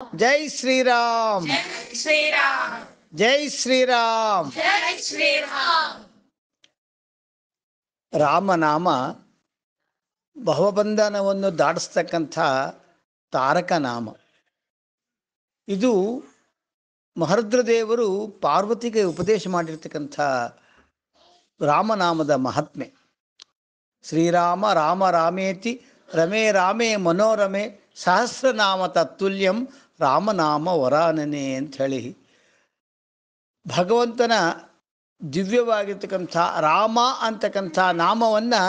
ಜೈ ಶ್ರೀರಾಮ್. ಶ್ರೀರಾಮ್. ಜೈ ಶ್ರೀರಾಮ್. ರಾಮನಾಮ ಭವಬಂಧನವನ್ನು ದಾಟಿಸ್ತಕ್ಕಂಥ ತಾರಕ ನಾಮ ಇದು ಮಹರುದ್ರದೇವರು ಪಾರ್ವತಿಗೆ ಉಪದೇಶ ಮಾಡಿರ್ತಕ್ಕಂಥ ರಾಮನಾಮದ ಮಹಾತ್ಮೆ. ಶ್ರೀರಾಮ ರಾಮ ರಾಮೇತಿ ರಮೇ ರಾಮೇ ಮನೋರಮೆ ಸಹಸ್ರನಾಮ ತತ್ತುಲ್ಯಂ ರಾಮನಾಮ ವರಾನನೆ ಅಂತ ಹೇಳಿ. ಭಗವಂತನ ದಿವ್ಯವಾಗಿರ್ತಕ್ಕಂಥ ರಾಮ ಅಂತಕ್ಕಂಥ ನಾಮವನ್ನು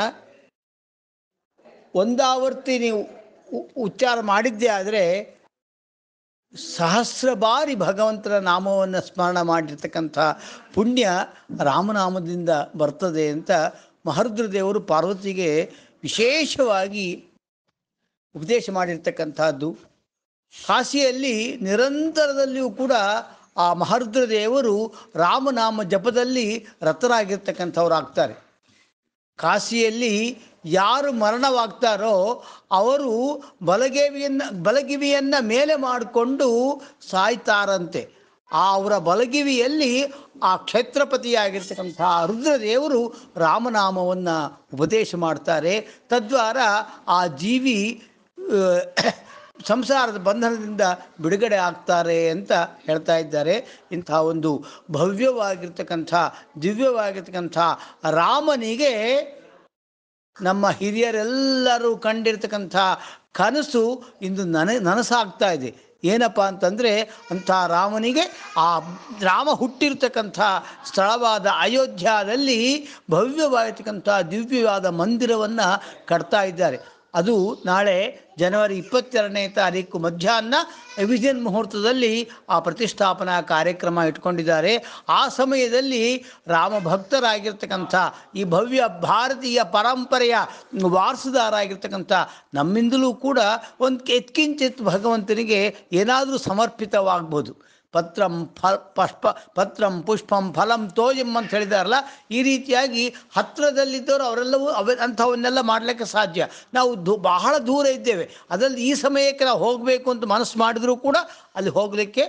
ಒಂದಾವರ್ತಿ ನೀವು ಉಚ್ಚಾರ ಮಾಡಿದ್ದೇ ಆದರೆ ಸಹಸ್ರ ಬಾರಿ ಭಗವಂತನ ನಾಮವನ್ನು ಸ್ಮರಣ ಮಾಡಿರ್ತಕ್ಕಂಥ ಪುಣ್ಯ ರಾಮನಾಮದಿಂದ ಬರ್ತದೆ ಅಂತ ಮಹರುದ್ರದೇವರು ಪಾರ್ವತಿಗೆ ವಿಶೇಷವಾಗಿ ಉಪದೇಶ ಮಾಡಿರ್ತಕ್ಕಂಥದ್ದು. ಕಾಶಿಯಲ್ಲಿ ನಿರಂತರದಲ್ಲಿಯೂ ಕೂಡ ಆ ಮಹರುದ್ರ ದೇವರು ರಾಮನಾಮ ಜಪದಲ್ಲಿ ರತರಾಗಿರ್ತಕ್ಕಂಥವ್ರು ಆಗ್ತಾರೆ ಕಾಶಿಯಲ್ಲಿ ಯಾರು ಮರಣವಾಗ್ತಾರೋ ಅವರು ಬಲಗೇವಿಯನ್ನು, ಬಲಗಿವಿಯನ್ನು ಮೇಲೆ ಮಾಡಿಕೊಂಡು ಸಾಯ್ತಾರಂತೆ. ಆ ಅವರ ಬಲಗಿವಿಯಲ್ಲಿ ಆ ಕ್ಷೇತ್ರಪತಿಯಾಗಿರ್ತಕ್ಕಂಥ ರುದ್ರದೇವರು ರಾಮನಾಮವನ್ನು ಉಪದೇಶ ಮಾಡ್ತಾರೆ. ತದ್ವಾರ ಆ ಜೀವಿ ಸಂಸಾರದ ಬಂಧನದಿಂದ ಬಿಡುಗಡೆ ಆಗ್ತಾರೆ ಅಂತ ಹೇಳ್ತಾ ಇದ್ದಾರೆ. ಇಂಥ ಒಂದು ಭವ್ಯವಾಗಿರ್ತಕ್ಕಂಥ, ದಿವ್ಯವಾಗಿರ್ತಕ್ಕಂಥ ರಾಮನಿಗೆ ನಮ್ಮ ಹಿರಿಯರೆಲ್ಲರೂ ಕಂಡಿರ್ತಕ್ಕಂಥ ಕನಸು ಇಂದು ನನ, ನನಸಾಗ್ತಾ ಇದೆ. ಏನಪ್ಪ ಅಂತಂದರೆ ಅಂಥ ರಾಮನಿಗೆ ಆ ರಾಮ ಹುಟ್ಟಿರ್ತಕ್ಕಂಥ ಸ್ಥಳವಾದ ಅಯೋಧ್ಯಾದಲ್ಲಿ ಭವ್ಯವಾಗಿರ್ತಕ್ಕಂಥ ದಿವ್ಯವಾದ ಮಂದಿರವನ್ನು ಕಟ್ತಾ ಇದ್ದಾರೆ. ಅದು ನಾಳೆ ಜನವರಿ ಇಪ್ಪತ್ತೆರಡನೇ ತಾರೀಕು ಮಧ್ಯಾಹ್ನ ವಿಜಯನ್ ಮುಹೂರ್ತದಲ್ಲಿ ಆ ಪ್ರತಿಷ್ಠಾಪನಾ ಕಾರ್ಯಕ್ರಮ ಇಟ್ಕೊಂಡಿದ್ದಾರೆ. ಆ ಸಮಯದಲ್ಲಿ ರಾಮ ಭಕ್ತರಾಗಿರ್ತಕ್ಕಂಥ ಈ ಭವ್ಯ ಭಾರತೀಯ ಪರಂಪರೆಯ ವಾರಸುದಾರಾಗಿರ್ತಕ್ಕಂಥ ನಮ್ಮಿಂದಲೂ ಕೂಡ ಒಂದು ಎತ್ಕಿಂಚಿತ್ ಭಗವಂತನಿಗೆ ಏನಾದರೂ ಸಮರ್ಪಿತವಾಗ್ಬೋದು. ಪತ್ರಂ ಫ ಪುಷ್ಪ, ಪತ್ರಂ ಪುಷ್ಪಂ ಫಲಂ ತೋಯಂ ಅಂತ ಹೇಳಿದಾರಲ್ಲ, ಈ ರೀತಿಯಾಗಿ ಹತ್ತಿರದಲ್ಲಿದ್ದವರು ಅವರೆಲ್ಲವೂ ಅವ, ಅಂಥವನ್ನೆಲ್ಲ ಮಾಡಲಿಕ್ಕೆ ಸಾಧ್ಯ. ನಾವು ದೂ ಬಹಳ ದೂರ ಇದ್ದೇವೆ. ಅದರಲ್ಲಿ ಈ ಸಮಯಕ್ಕೆ ನಾವು ಹೋಗಬೇಕು ಅಂತ ಮನಸ್ಸು ಮಾಡಿದರೂ ಕೂಡ ಅಲ್ಲಿ ಹೋಗಲಿಕ್ಕೆ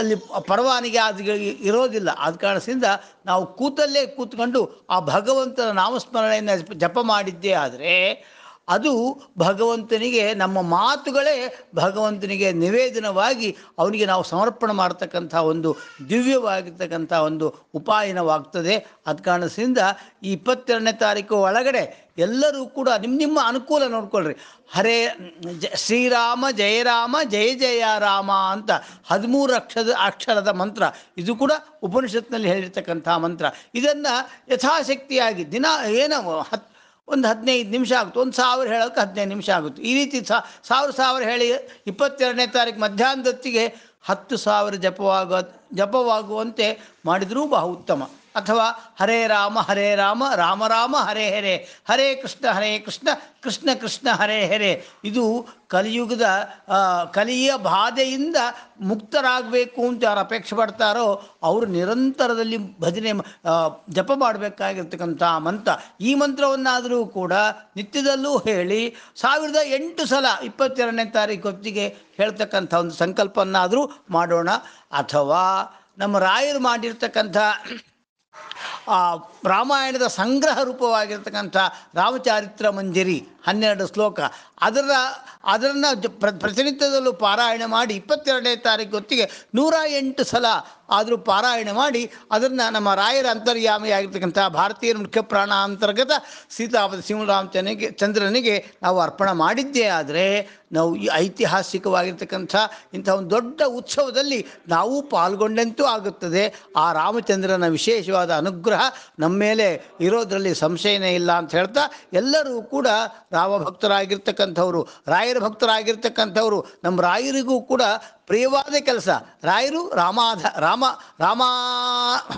ಅಲ್ಲಿ ಪರವಾನಿಗೆ ಅದು ಇರೋದಿಲ್ಲ. ಆದ ಕಾರಣದಿಂದ ನಾವು ಕೂತಲ್ಲೇ ಕೂತ್ಕೊಂಡು ಆ ಭಗವಂತನ ನಾಮಸ್ಮರಣೆಯನ್ನು ಜಪ ಮಾಡಿದ್ದೇ ಆದರೆ ಅದು ಭಗವಂತನಿಗೆ, ನಮ್ಮ ಮಾತುಗಳೇ ಭಗವಂತನಿಗೆ ನಿವೇದನವಾಗಿ ಅವನಿಗೆ ನಾವು ಸಮರ್ಪಣೆ ಮಾಡ್ತಕ್ಕಂಥ ಒಂದು ದಿವ್ಯವಾಗಿರ್ತಕ್ಕಂಥ ಒಂದು ಉಪಾಯನವಾಗ್ತದೆ. ಅದು ಕಾರಣದಿಂದ ಈ ಇಪ್ಪತ್ತೆರಡನೇ ತಾರೀಕು ಒಳಗಡೆ ಎಲ್ಲರೂ ಕೂಡ ನಿಮ್ಮ ನಿಮ್ಮ ಅನುಕೂಲ ನೋಡ್ಕೊಳ್ರಿ. ಹರೇ ಜ, ಶ್ರೀರಾಮ ಜಯರಾಮ ಜಯ ಜಯ ರಾಮ ಅಂತ ಹದಿಮೂರು ಅಕ್ಷರದ ಅಕ್ಷರದ ಮಂತ್ರ. ಇದು ಕೂಡ ಉಪನಿಷತ್ನಲ್ಲಿ ಹೇಳಿರ್ತಕ್ಕಂಥ ಮಂತ್ರ. ಇದನ್ನು ಯಥಾಶಕ್ತಿಯಾಗಿ ದಿನ, ಏನೋ ಹತ್ತು ಒಂದು ಹದಿನೈದು ನಿಮಿಷ ಆಗುತ್ತೆ. ಒಂದು ಸಾವಿರ ಹೇಳೋಕ್ಕೆ ಹದಿನೈದು ನಿಮಿಷ ಆಗುತ್ತೆ. ಈ ರೀತಿ ಸಾವಿರ ಸಾವಿರ ಹೇಳಿ ಇಪ್ಪತ್ತೆರಡನೇ ತಾರೀಕು ಮಧ್ಯಾಹ್ನದೊತ್ತಿಗೆ ಹತ್ತು ಸಾವಿರ ಜಪವಾಗ, ಜಪವಾಗುವಂತೆ ಮಾಡಿದರೂ ಬಹು ಉತ್ತಮ. ಅಥವಾ ಹರೇ ರಾಮ ಹರೇ ರಾಮ ರಾಮ ರಾಮ, ಹರೇ ಹರೇ ಹರೇ ಕೃಷ್ಣ ಹರೇ ಕೃಷ್ಣ ಕೃಷ್ಣ ಕೃಷ್ಣ, ಹರೇ ಹರೇ. ಇದು ಕಲಿಯುಗದ ಕಲಿಯ ಬಾಧೆಯಿಂದ ಮುಕ್ತರಾಗಬೇಕು ಅಂತ ಯಾರು ಅಪೇಕ್ಷೆ ಪಡ್ತಾರೋ ಅವರು ನಿರಂತರದಲ್ಲಿ ಭಜನೆ ಜಪ ಮಾಡಬೇಕಾಗಿರ್ತಕ್ಕಂಥ ಮಂತ್ರ. ಈ ಮಂತ್ರವನ್ನಾದರೂ ಕೂಡ ನಿತ್ಯದಲ್ಲೂ ಹೇಳಿ ಸಾವಿರದ ಎಂಟು ಸಲ ಇಪ್ಪತ್ತೆರಡನೇ ತಾರೀಕು ಹೊತ್ತಿಗೆ ಹೇಳ್ತಕ್ಕಂಥ ಒಂದು ಸಂಕಲ್ಪವನ್ನಾದರೂ ಮಾಡೋಣ. ಅಥವಾ ನಮ್ಮ ರಾಯರು ಮಾಡಿರ್ತಕ್ಕಂಥ ಆ ರಾಮಾಯಣದ ಸಂಗ್ರಹ ರೂಪವಾಗಿರ್ತಕ್ಕಂಥ ರಾಮಚಾರಿತ್ರ ಮಂಜರಿ ಹನ್ನೆರಡು ಶ್ಲೋಕ. ಅದರ, ಅದರನ್ನು ಪ್ರ ಪ್ರತಿನಿತ್ಯದಲ್ಲೂ ಪಾರಾಯಣ ಮಾಡಿ ಇಪ್ಪತ್ತೆರಡನೇ ತಾರೀಕು ಹೊತ್ತಿಗೆ ನೂರ ಎಂಟು ಸಲ ಆದರೂ ಪಾರಾಯಣ ಮಾಡಿ ಅದನ್ನು ನಮ್ಮ ರಾಯರ ಅಂತರ್ಯಾಮಿಯಾಗಿರ್ತಕ್ಕಂಥ ಭಾರತೀಯ ಮುಖ್ಯ ಪ್ರಾಣ ಅಂತರ್ಗತ ಸೀತಾಪತಿ ಸಿಂಹರಾಮಚನಿಗೆ ಚಂದ್ರನಿಗೆ ನಾವು ಅರ್ಪಣೆ ಮಾಡಿದ್ದೇ ಆದರೆ ನಾವು ಈ ಐತಿಹಾಸಿಕವಾಗಿರ್ತಕ್ಕಂಥ ಇಂಥ ಒಂದು ದೊಡ್ಡ ಉತ್ಸವದಲ್ಲಿ ನಾವು ಪಾಲ್ಗೊಂಡಂತೂ ಆಗುತ್ತದೆ. ಆ ರಾಮಚಂದ್ರನ ವಿಶೇಷವಾದ ಅನುಗ್ರಹ ನಮ್ಮ ಮೇಲೆ ಇರೋದರಲ್ಲಿ ಸಂಶಯನೇ ಇಲ್ಲ ಅಂತ ಹೇಳ್ತಾ ಎಲ್ಲರೂ ಕೂಡ ರಾಮ ಭಕ್ತರಾಗಿರ್ತಕ್ಕಂಥವ್ರು, ರಾಯರ ಭಕ್ತರಾಗಿರ್ತಕ್ಕಂಥವ್ರು, ನಮ್ಮ ರಾಯರಿಗೂ ಕೂಡ ಪ್ರಿಯವಾದ ಕೆಲಸ. ರಾಯರು ರಾಮಾಧ, ರಾಮ ರಾಮ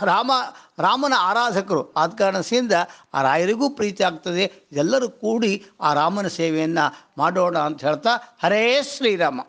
ರಾಮ, ರಾಮನ ಆರಾಧಕರು. ಆದ ಕಾರಣದಿಂದ ಆ ರಾಯರಿಗೂ ಪ್ರೀತಿ ಆಗ್ತದೆ. ಎಲ್ಲರೂ ಕೂಡಿ ಆ ರಾಮನ ಸೇವೆಯನ್ನು ಮಾಡೋಣ ಅಂತ ಹೇಳ್ತಾ, ಹರೇ ಶ್ರೀರಾಮ.